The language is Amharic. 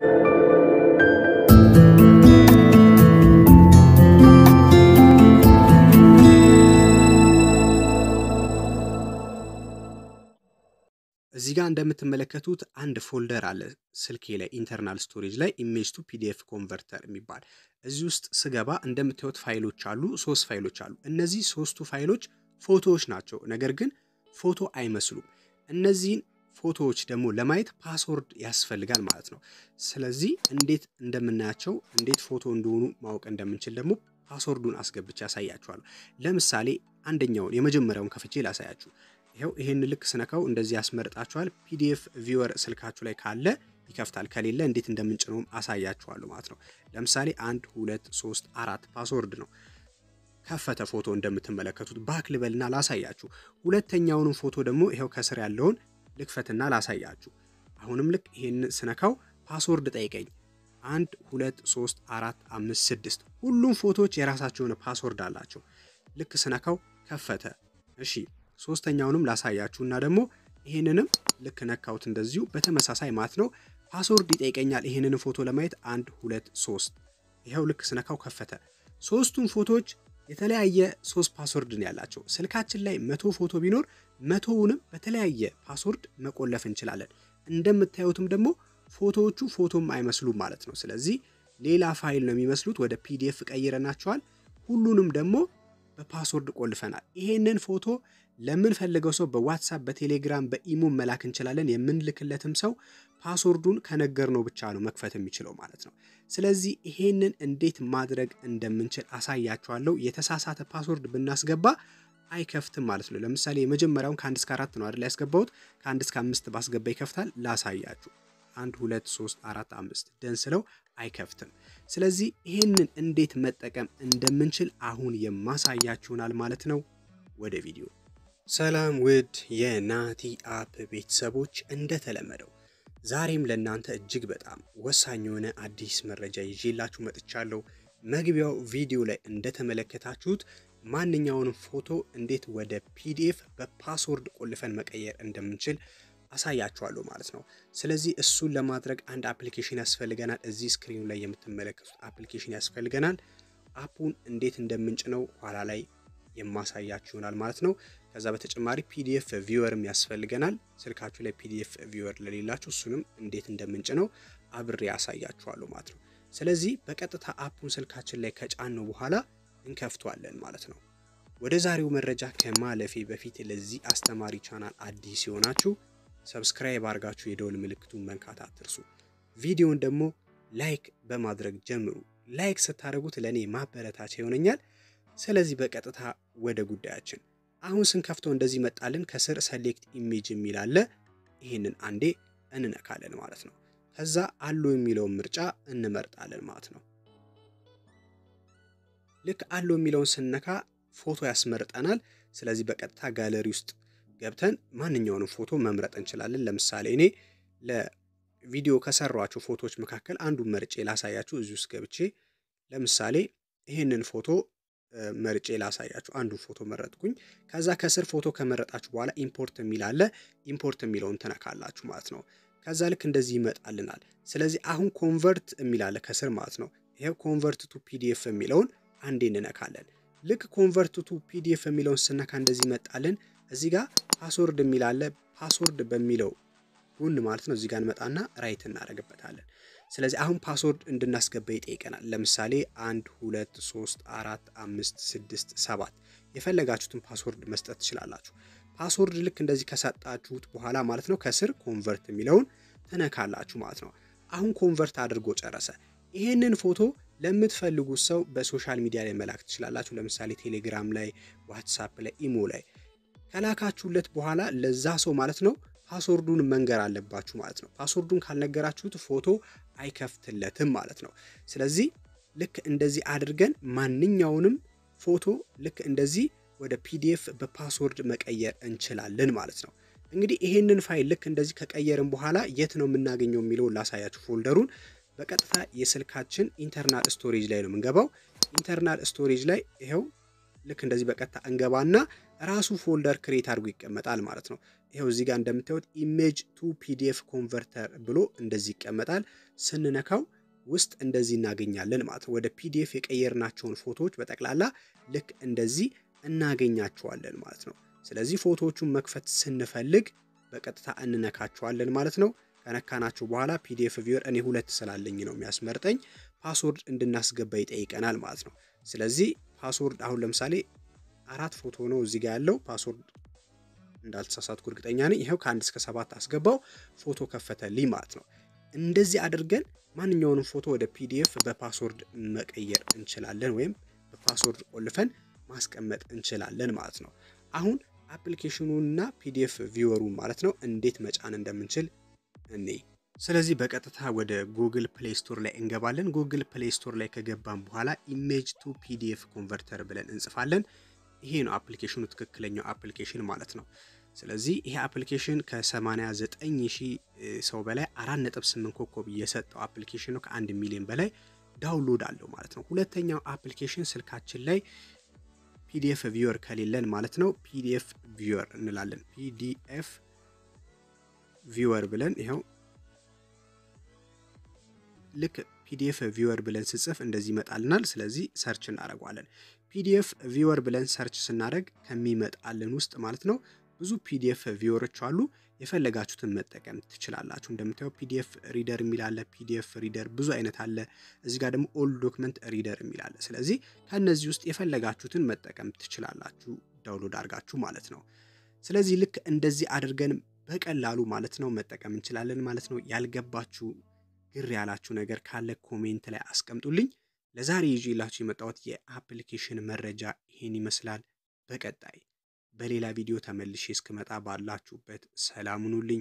እዚህ ጋር እንደምትመለከቱት አንድ folder አለ ስልኬ ላይ internal storage ላይ image to PDF converter የሚባል እዚህ ውስጥ ስገባ እንደምታዩት ፋይሎች አሉ። ሶስት ፋይሎች አሉ። እነዚህ ሶስቱ ፋይሎች ፎቶዎች ናቸው፣ ነገር ግን ፎቶ አይመስሉም። እነዚህን ፎቶዎች ደግሞ ለማየት password ያስፈልጋል ማለት ነው። ስለዚህ እንዴት እንደምናያቸው እንዴት ፎቶ እንደሆኑ ማወቅ እንደምንችል ደግሞ password ኡን አስገብቼ ያሳያችኋለሁ። ለምሳሌ አንደኛውን የመጀመሪያውን ከፍቼ ላሳያችሁ። ይኸው ይህን ልክ ስነካው እንደዚህ ያስመርጣችኋል። PDF viewer ስልካችሁ ላይ ካለ ይከፍታል፣ ከሌለ እንዴት እንደምንጭነውም አሳያችኋለሁ ማለት ነው። ለምሳሌ አንድ ሁለት ሶስት አራት password ነው። ከፈተ ፎቶ እንደምትመለከቱት back ልበልና ላሳያችሁ። ሁለተኛውንም ፎቶ ደግሞ ይኸው ከስር ያለውን ልክፈትና ላሳያችሁ። አሁንም ልክ ይህን ስነካው password ጠየቀኝ። አንድ ሁለት ሶስት አራት አምስት ስድስት ሁሉም ፎቶዎች የራሳቸው የሆነ password አላቸው። ልክ ስነካው ከፈተ። እሺ ሶስተኛውንም ላሳያችሁ እና ደግሞ ይህንንም ልክ ነካሁት እንደዚሁ በተመሳሳይ ማለት ነው። password ይጠይቀኛል ይህንን ፎቶ ለማየት አንድ ሁለት ሶስት ይኸው ልክ ስነካው ከፈተ። ሶስቱም ፎቶዎች የተለያየ ሶስት password ነው ያላቸው። ስልካችን ላይ መቶ ፎቶ ቢኖር መቶውንም በተለያየ password መቆለፍ እንችላለን። እንደምታዩትም ደግሞ ፎቶዎቹ ፎቶም አይመስሉም ማለት ነው። ስለዚህ ሌላ ፋይል ነው የሚመስሉት። ወደ PDF ቀይረናቸዋል። ሁሉንም ደግሞ በ password ቆልፈናል። ይሄንን ፎቶ ለምንፈልገው ሰው በዋትሳፕ በቴሌግራም በኢሞ መላክ እንችላለን። የምንልክለትም ሰው password ኡን ከነገርነው ብቻ ነው መክፈት የሚችለው ማለት ነው። ስለዚህ ይሄንን እንዴት ማድረግ እንደምንችል አሳያችኋለሁ። የተሳሳተ password ብናስገባ አይከፍትም ማለት ነው። ለምሳሌ የመጀመሪያውን ከአንድ እስከ አራት ነው አይደል ያስገባሁት። ከአንድ እስከ አምስት ባስገባ ይከፍታል። ላሳያችሁ። አንድ ሁለት ሶስት አራት አምስት done ስለው አይከፍትም። ስለዚህ ይህንን እንዴት መጠቀም እንደምንችል አሁን የማሳያችሁ ይሆናል ማለት ነው። ወደ ቪዲዮ። ሰላም ውድ የናቲ አፕ ቤተሰቦች፣ እንደተለመደው ዛሬም ለእናንተ እጅግ በጣም ወሳኝ የሆነ አዲስ መረጃ ይዤላችሁ መጥቻለሁ። መግቢያው ቪዲዮ ላይ እንደተመለከታችሁት ማንኛውንም ፎቶ እንዴት ወደ PDF በ password ቆልፈን መቀየር እንደምንችል አሳያችኋለሁ ማለት ነው። ስለዚህ እሱን ለማድረግ አንድ application ያስፈልገናል። እዚህ screen ኡ ላይ የምትመለከቱት application ያስፈልገናል። app ኡን እንዴት እንደምንጭነው ኋላ ላይ የማሳያችሁ ይሆናል ማለት ነው። ከዛ በተጨማሪ PDF viewer ም ያስፈልገናል። ስልካችሁ ላይ PDF viewer ለሌላችሁ እሱንም እንዴት እንደምንጭነው አብሬ ያሳያችኋለሁ ማለት ነው። ስለዚህ በቀጥታ app ኡን ስልካችን ላይ ከጫነው በኋላ እንከፍተዋለን ማለት ነው። ወደ ዛሬው መረጃ ከማለፌ በፊት ለዚህ አስተማሪ ቻናል አዲስ የሆናችሁ subscribe አድርጋችሁ የደወል ምልክቱን መንካት አትርሱ። ቪዲዮን ደግሞ like በማድረግ ጀምሩ። like ስታደርጉት ለእኔ ማበረታቻ ይሆነኛል። ስለዚህ በቀጥታ ወደ ጉዳያችን አሁን ስንከፍተው እንደዚህ መጣልን። ከስር select image የሚል አለ። ይህንን አንዴ እንነካለን ማለት ነው። ከዛ allow የሚለውን ምርጫ እንመርጣለን ማለት ነው። ልክ allow የሚለውን ስነካ ፎቶ ያስመርጠናል። ስለዚህ በቀጥታ ጋለሪ ውስጥ ገብተን ማንኛውንም ፎቶ መምረጥ እንችላለን። ለምሳሌ እኔ ለቪዲዮ ከሰራኋቸው ፎቶዎች መካከል አንዱን መርጬ ላሳያችሁ። እዚህ ውስጥ ገብቼ ለምሳሌ ይህንን ፎቶ መርጬ ላሳያችሁ። አንዱን ፎቶ መረጥኩኝ። ከዛ ከስር ፎቶ ከመረጣችሁ በኋላ import የሚል አለ። import የሚለውን ትነካላችሁ ማለት ነው። ከዛ ልክ እንደዚህ ይመጣልናል። ስለዚህ አሁን convert የሚል አለ ከስር ማለት ነው። ይሄው convert to PDF የሚለውን አንዴ እንነካለን። ልክ convert to PDF የሚለውን ስነካ እንደዚህ ይመጣልን። እዚህ ጋር password የሚል አለ። password በሚለው ጎን ማለት ነው እዚህ ጋር እንመጣና right እናደርግበታለን። ስለዚህ አሁን password እንድናስገባ ይጠይቀናል። ለምሳሌ አንድ ሁለት ሶስት አራት አምስት ስድስት ሰባት የፈለጋችሁትን password መስጠት ትችላላችሁ። password ልክ እንደዚህ ከሰጣችሁት በኋላ ማለት ነው ከስር convert የሚለውን ትነካላችሁ ማለት ነው። አሁን convert አድርጎ ጨረሰ። ይሄንን ፎቶ ለምትፈልጉት ሰው በ social media ላይ መላክ ትችላላችሁ። ለምሳሌ ቴሌግራም ላይ፣ WhatsApp ላይ፣ imo ላይ ከላካችሁለት በኋላ ለዛ ሰው ማለት ነው password ኡን መንገር አለባችሁ ማለት ነው። password ኡን ካልነገራችሁት ፎቶ አይከፍትለትም ማለት ነው። ስለዚህ ልክ እንደዚህ አድርገን ማንኛውንም ፎቶ ልክ እንደዚህ ወደ PDF በ password መቀየር እንችላለን ማለት ነው። እንግዲህ ይሄንን ፋይል ልክ እንደዚህ ከቀየርን በኋላ የት ነው የምናገኘው የሚለውን ላሳያችሁ። folder ኡን በቀጥታ የስልካችን internal storage ላይ ነው የምንገባው። internal storage ላይ ይኸው ልክ እንደዚህ በቀጥታ እንገባና ራሱ folder create አድርጎ ይቀመጣል ማለት ነው። ይኸው እዚህ ጋር እንደምታዩት image to PDF converter ብሎ እንደዚህ ይቀመጣል። ስንነካው ውስጥ እንደዚህ እናገኛለን ማለት ነው። ወደ PDF የቀየርናቸውን ፎቶዎች በጠቅላላ ልክ እንደዚህ እናገኛቸዋለን ማለት ነው። ስለዚህ ፎቶዎቹን መክፈት ስንፈልግ በቀጥታ እንነካቸዋለን ማለት ነው። ከነካናቸው በኋላ PDF viewer እኔ ሁለት ስላለኝ ነው የሚያስመርጠኝ password እንድናስገባ ይጠይቀናል ማለት ነው። ስለዚህ password አሁን ለምሳሌ አራት ፎቶ ነው እዚህ ጋር ያለው password እንዳልተሳሳትኩ እርግጠኛ ነኝ። ይኸው ከአንድ እስከ ሰባት አስገባው ፎቶ ከፈተልኝ ማለት ነው። እንደዚህ አድርገን ማንኛውንም ፎቶ ወደ PDF በ password መቀየር እንችላለን፣ ወይም በ password ቆልፈን ማስቀመጥ እንችላለን ማለት ነው። አሁን application ኑና PDF viewer ኡን ማለት ነው እንዴት መጫን እንደምንችል እኔ ስለዚህ በቀጥታ ወደ Google Play Store ላይ እንገባለን። Google Play Store ላይ ከገባን በኋላ image to PDF converter ብለን እንጽፋለን። ይሄ ነው application ኑ ትክክለኛው application ማለት ነው። ስለዚህ ይሄ application ከ89 ሺህ ሰው በላይ 4.8 ኮከብ የሰጠው application ነው። ከአንድ ሚሊዮን በላይ download አለው ማለት ነው። ሁለተኛው application ስልካችን ላይ PDF viewer ከሌለን ማለት ነው PDF viewer እንላለን። PDF viewer ብለን ይኸው ልክ PDF viewer ብለን ስጽፍ እንደዚህ ይመጣልናል። ስለዚህ search እናደርገዋለን። PDF viewer ብለን search ስናደርግ ከሚመጣልን ውስጥ ማለት ነው ብዙ PDF viewer ኦች አሉ። የፈለጋችሁትን መጠቀም ትችላላችሁ። እንደምታየው PDF reader የሚል አለ። PDF reader ብዙ አይነት አለ። እዚህ ጋር ደግሞ all document reader የሚል አለ። ስለዚህ ከእነዚህ ውስጥ የፈለጋችሁትን መጠቀም ትችላላችሁ፣ download አድርጋችሁ ማለት ነው። ስለዚህ ልክ እንደዚህ አድርገን በቀላሉ ማለት ነው መጠቀም እንችላለን ማለት ነው። ያልገባችሁ ግር ያላችሁ ነገር ካለ comment ላይ አስቀምጡልኝ። ለዛሬ ይዤላችሁ የመጣሁት የ application መረጃ ይሄን ይመስላል። በቀጣይ በሌላ ቪዲዮ ተመልሼ እስክመጣ ባላችሁበት ሰላም ሁኑልኝ።